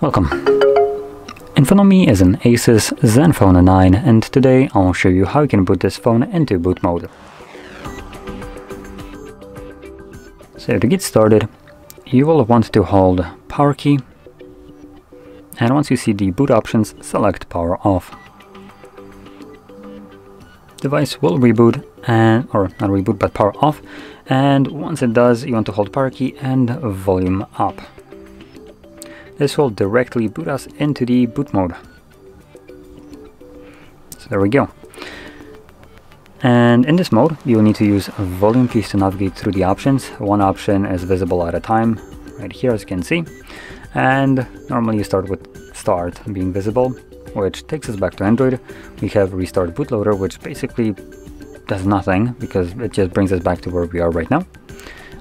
Welcome. In front of me is an Asus Zenfone 9 and today I'll show you how you can boot this phone into boot mode. So to get started, you will want to hold power key and once you see the boot options, select power off. Device will reboot and or not reboot but power off and once it does you want to hold power key and volume up. This will directly boot us into the boot mode. So there we go. And in this mode, you'll need to use volume keys to navigate through the options. One option is visible at a time, right here as you can see. And normally you start with start being visible, which takes us back to Android. We have restart bootloader, which basically does nothing because it just brings us back to where we are right now.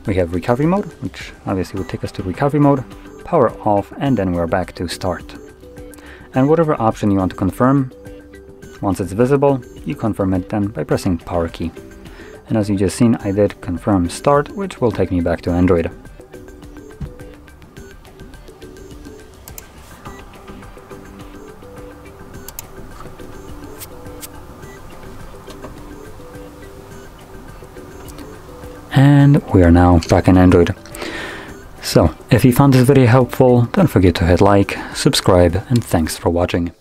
We have recovery mode, which obviously will take us to recovery mode power off, and then we're back to start. And whatever option you want to confirm, once it's visible, you confirm it then by pressing power key. And as you just seen, I did confirm start, which will take me back to Android. And we are now back in Android. So, if you found this video helpful, don't forget to hit like, subscribe, and thanks for watching.